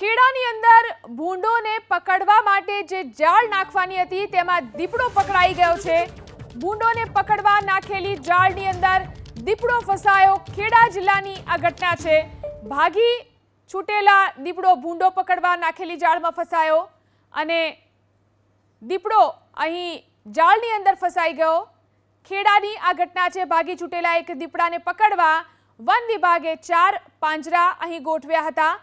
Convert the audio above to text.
ખેડાની અંદર ભૂંડોને પકડવા માટે જે જાળ નાખવાની હતી, તેમાં દીપડો પકડાઈ ગયો છે. ભૂંડોને પકડવા નાખેલી જાળની અંદર દીપડો ફસાયો. ખેડા જિલ્લાની આ ઘટના છે. ભાગી છૂટેલા દીપડો ભૂંડો પકડવા નાખેલી જાળમાં ફસાયો અને દીપડો અહીં જાળની અંદર ફસાઈ ગયો. ખેડાની આ ઘટના છે. ભાગી છૂટેલા એક દીપડાને પકડવા વન વિભાગે ચાર પાંજરા અહીં ગોઠવ્યા હતા.